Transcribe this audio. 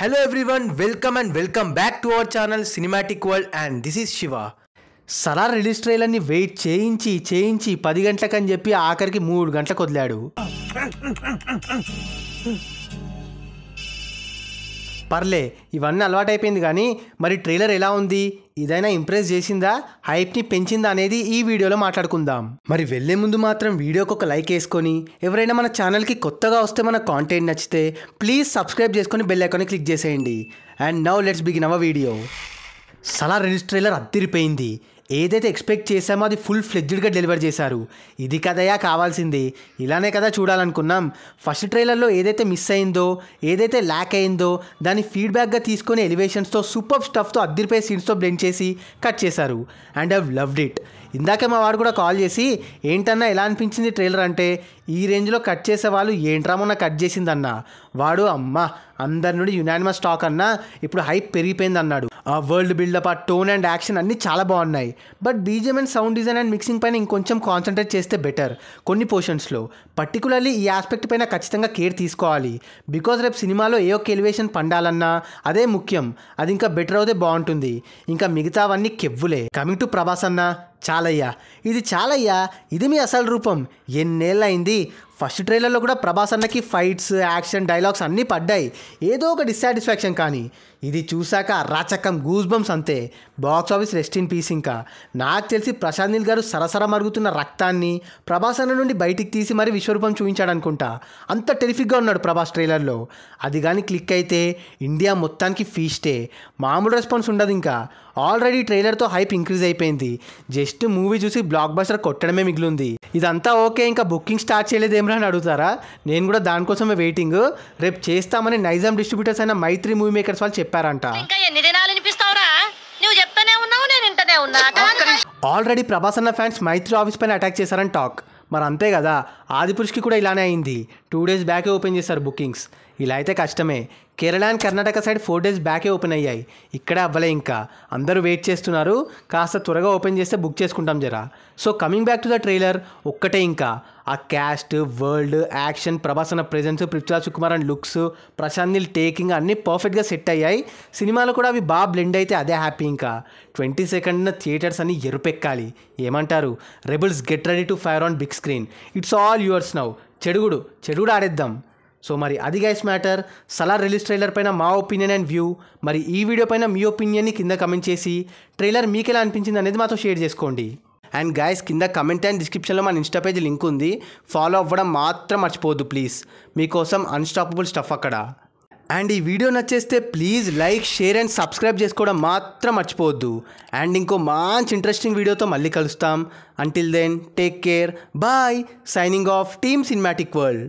Hello everyone welcome and welcome back to our channel cinematic world and this is Shiva Salaar release ట్రైలర్ని wait చేయించి చేయించి పది గంటలకని చెప్పి ఆఖరికి మూడు గంటలకు వదిలాడు. పర్లే ఇవన్నీ అలవాటైపోయింది కానీ మరి ట్రైలర్ ఎలా ఉంది? ఇదైనా ఇంప్రెస్ చేసిందా? హైప్ని పెంచిందా అనేది ఈ వీడియోలో మాట్లాడుకుందాం. మరి వెళ్ళే ముందు మాత్రం వీడియోకి ఒక లైక్ వేసుకొని ఎవరైనా మన ఛానల్కి కొత్తగా వస్తే మన కాంటెంట్ నచ్చితే ప్లీజ్ సబ్స్క్రైబ్ చేసుకొని బెల్ ఐకాన్ని క్లిక్ చేసేయండి. And now let's begin our video. Salaar release trailer అద్దిరిపోయింది. ఏదైతే ఎక్స్పెక్ట్ చేసామో అది ఫుల్ ఫ్లెడ్జ్డ్గా డెలివర్ చేశారు. ఇది కదయా కావాల్సింది. ఇలానే కదా చూడాలనుకున్నాం. ఫస్ట్ ట్రైలర్లో ఏదైతే మిస్ అయిందో ఏదైతే ల్యాక్ అయిందో దాన్ని ఫీడ్బ్యాక్గా తీసుకొని ఎలివేషన్స్తో సూపర్ స్టఫ్తో అద్దిరిపోయే సీన్స్తో బ్లెండ్ చేసి కట్ చేశారు. And I've loved it. ఇందాకే మా వాడు కూడా కాల్ చేసి ఏంటన్నా ఎలా అనిపించింది ట్రైలర్? అంటే ఈ రేంజ్లో కట్ చేసే వాళ్ళు ఏంట్రా మొన్న కట్ చేసిందన్న? వాడు అమ్మ అందరి నుండి యునానిమస్ స్టాక్ అన్నా ఇప్పుడు హైప్ పెరిగిపోయింది అన్నాడు ఆ వరల్డ్ బిల్డప్ ఆ టోన్ అండ్ యాక్షన్ అన్నీ చాలా బాగున్నాయి. But BGM and sound design and mixing పైన ఇంకొంచెం కాన్సన్ట్రేట్ చేస్తే బెటర్ కొన్ని పోర్షన్స్లో పర్టికులర్లీ ఈ ఆస్పెక్ట్ పైన ఖచ్చితంగా కేర్ తీసుకోవాలి. బికాజ్ రేపు సినిమాలో ఏ ఒక్క ఎలివేషన్ పండాలన్నా అదే ముఖ్యం. అది ఇంకా బెటర్ అవుతే బాగుంటుంది. ఇంకా మిగతావన్నీ కెవ్వులే. కమింగ్ టు ప్రభాస్ అన్న చాలయ్యా. ఇది చాలయ్యా. ఇది మీ అసలు రూపం. ఎన్నేళ్ళయింది? ఫస్ట్ ట్రైలర్లో కూడా ప్రభాస్ అన్నకి ఫైట్స్ యాక్షన్ డైలాగ్స్ అన్నీ పడ్డాయి. ఏదో ఒక డిస్సాటిస్ఫాక్షన్ కానీ. ఇది చూశాక రాచకం గూస్ బంప్స్ అంతే. Box office rest in peace ఇంకా. నాకు తెలిసి ప్రశాంత్ నీల్ గారు సరసర మరుగుతున్న రక్తాన్ని ప్రభాస్ అన్న నుండి బయటికి తీసి మరీ విశ్వరూపం చూపించాడు అనుకుంటా అంత టెరిఫిక్గా ఉన్నాడు ప్రభాస్ ట్రైలర్లో. అది కానీ క్లిక్ అయితే ఇండియా మొత్తానికి ఫీస్టే మామూలు రెస్పాన్స్ ఉండదు ఇంకా. ఆల్రెడీ ట్రైలర్తో హైప్ ఇంక్రీజ్ అయిపోయింది. జస్ట్ మూవీ చూసి బ్లాక్ బస్టర్ కొట్టడమే మిగిలింది. ఇదంతా ఓకే ఇంకా బుకింగ్ స్టార్ట్ చేయలేదేమ్రా అని అడుగుతారా? నేను కూడా దానికోసమే వెయిటింగ్ రేపు చేస్తామని నైజాం డిస్ట్రిబ్యూటర్స్ అయిన మైత్రి మూవీ మేకర్స్ వాళ్ళు చెప్పారంట. ఇంకా ఎన్ని దినాలు వినిపిస్తావురా? నువ్వు చెప్తానే ఉన్నావు నేను వింటనే ఉన్నా. ఆల్రెడీ ప్రభాస్ అన్న ఫ్యాన్స్ మైత్రి ఆఫీస్ పైన అటాక్ చేశారని టాక్ మరి అంతే కదా ఆదిపురుష్కి కూడా ఇలానే అయింది. టూ డేస్ బ్యాకే ఓపెన్ చేశారు బుకింగ్స్ ఇలా అయితే కష్టమే. Kerala and Karnataka side four days బ్యాకే open అయ్యాయి. ఇక్కడే అవ్వలే ఇంకా. అందరూ వెయిట్ చేస్తున్నారు. కాస్త త్వరగా ఓపెన్ చేస్తే బుక్ చేసుకుంటాం జరా. So coming back to the trailer ఒక్కటే ఇంకా. ఆ క్యాస్ట్ వరల్డ్ యాక్షన్ ప్రభాస్ అన్న presence Prithviraj Sukumar and looks Prashanth Neel taking అన్నీ పర్ఫెక్ట్గా సెట్ అయ్యాయి. సినిమాలో కూడా అవి బాగా బ్లెండ్ అయితే అదే హ్యాపీ ఇంకా. ట్వంటీ సెకండ్ థియేటర్స్ అన్ని ఎరుపెక్కాలి. ఏమంటారు? Rebels get ready to fire on big screen. It's all yours now. చెడుగుడు చెడుగుడు ఆడేద్దాం. సో మరి అది guys matter Salaar release trailer పైన మా ఒపీనియన్ అండ్ వ్యూ మరి ఈ వీడియో పైన మీ ఒపీనియన్ని కింద కమెంట్ చేసి ట్రైలర్ మీకు ఎలా అనిపించింది అనేది మాతో షేర్ చేసుకోండి. అండ్ గాయస్ కింద కమెంట్ అండ్ డిస్క్రిప్షన్లో మన ఇన్స్టా పేజ్ లింక్ ఉంది. ఫాలో అవ్వడం మాత్రం మర్చిపోవద్దు ప్లీజ్ మీకోసం అన్స్టాపబుల్ స్టఫ్ అక్కడ. అండ్ ఈ video నచ్చేస్తే please like share and subscribe చేసుకోవడం మాత్రం మర్చిపోవద్దు. అండ్ ఇంకో మంచి ఇంట్రెస్టింగ్ వీడియోతో మళ్ళీ కలుస్తాం. Until then take care bye signing off team cinematic world